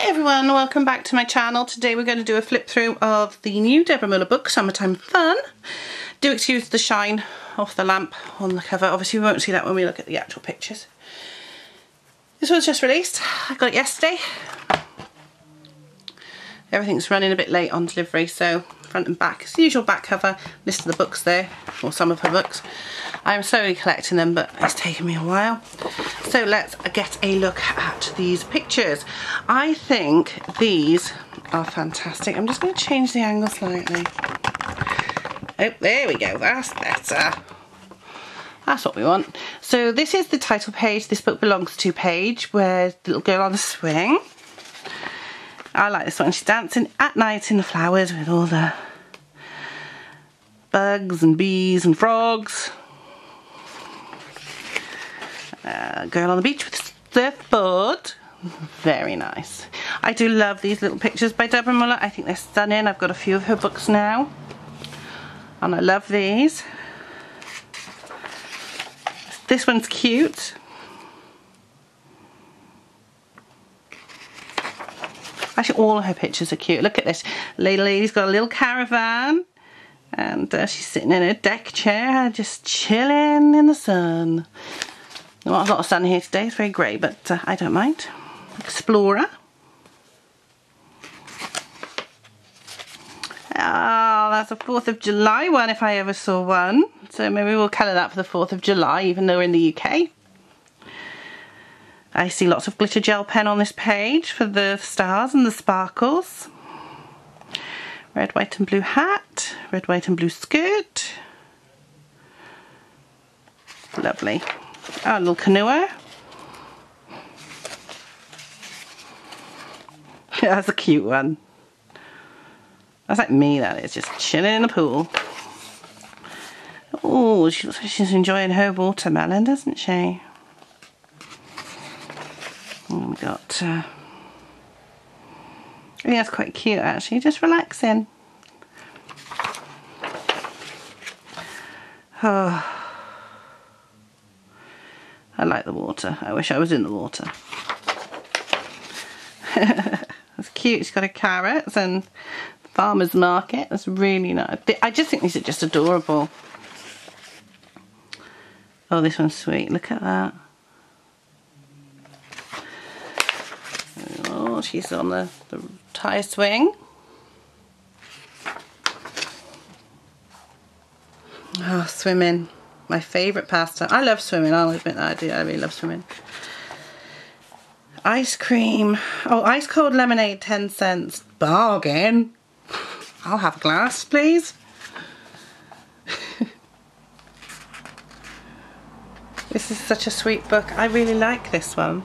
Hi everyone, welcome back to my channel. Today we're going to do a flip through of the new Deborah Muller book, Summertime Fun. Do excuse the shine off the lamp on the cover. Obviously we won't see that when we look at the actual pictures. This was just released. I got it yesterday. Everything's running a bit late on delivery, so front and back. It's the usual back cover, list of the books there, or some of her books. I'm slowly collecting them, but it's taken me a while. So let's get a look at these pictures. I think these are fantastic. I'm just going to change the angle slightly. Oh, there we go. That's better. That's what we want. So this is the title page. This book belongs to page where the little girl on the swing. I like this one. She's dancing at night in the flowers with all the bugs and bees and frogs. Uh, girl on the beach with surfboard. Very nice. I do love these little pictures by Deborah Muller. I think they're stunning. I've got a few of her books now. And I love these. This one's cute. Actually, all her pictures are cute. Look at this. Lady Lady's got a little caravan. And uh, she's sitting in a deck chair, just chilling in the sun. Not a lot of sun here today. It's very grey, but uh, I don't mind. Explorer. Oh, that's a 4th of July one if I ever saw one. So maybe we'll colour that for the 4th of July, even though we're in the UK. I see lots of glitter gel pen on this page for the stars and the sparkles. Red, white and blue hat, red, white and blue skirt. Lovely. A little canoe. That's a cute one. That's like me, that is, just chilling in the pool. Oh, she looks like she's enjoying her watermelon, doesn't she? we got, uh, I it's quite cute actually, just relaxing. Oh. I like the water. I wish I was in the water. That's cute. She's got a carrots and farmer's market. That's really nice. I just think these are just adorable. Oh, this one's sweet. Look at that. Oh, she's on the, the tire swing. Oh, swimming. My favourite pasta. I love swimming, I'll admit that I do. I really love swimming. Ice cream. Oh, ice cold lemonade, 10 cents. Bargain. I'll have a glass, please. this is such a sweet book. I really like this one.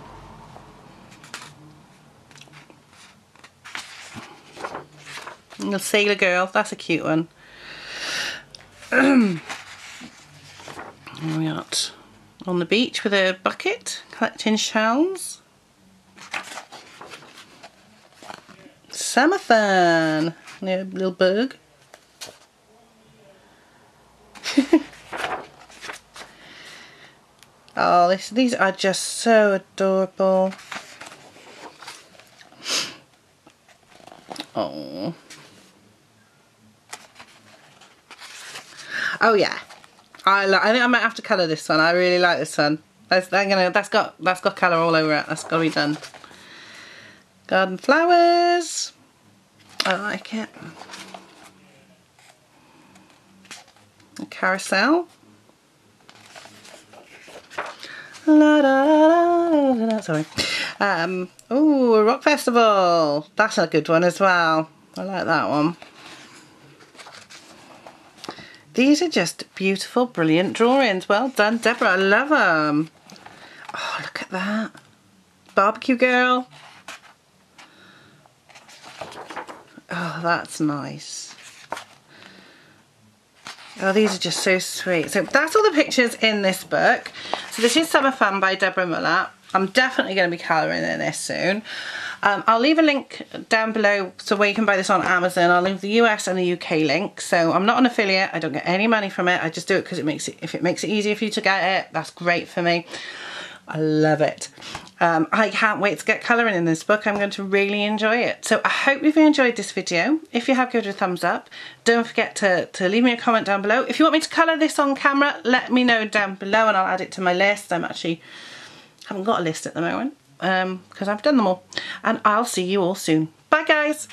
The Sailor Girl, that's a cute one. we got on the beach with a bucket, collecting shells. Summer fun, little bug. oh, this, these are just so adorable. Oh. Oh yeah, I I think I might have to colour this one. I really like this one. That's gonna that's got that's got colour all over it. That's got to be done. Garden flowers. I like it. A carousel. La, da, da, da, sorry. Um, oh, a rock festival. That's a good one as well. I like that one. These are just beautiful, brilliant drawings. Well done, Deborah. I love them. Oh, look at that. Barbecue girl. Oh, that's nice. Oh, these are just so sweet. So that's all the pictures in this book. So this is Summer Fun by Deborah Muller. I'm definitely going to be colouring in this soon. Um, I'll leave a link down below so where you can buy this on Amazon. I'll leave the US and the UK link. So I'm not an affiliate. I don't get any money from it. I just do it because it makes it if it makes it easier for you to get it, that's great for me. I love it. Um, I can't wait to get colouring in this book. I'm going to really enjoy it. So I hope you've enjoyed this video. If you have, give it a thumbs up. Don't forget to, to leave me a comment down below. If you want me to colour this on camera, let me know down below and I'll add it to my list. I'm actually, haven't got a list at the moment because um, I've done them all. And I'll see you all soon. Bye guys.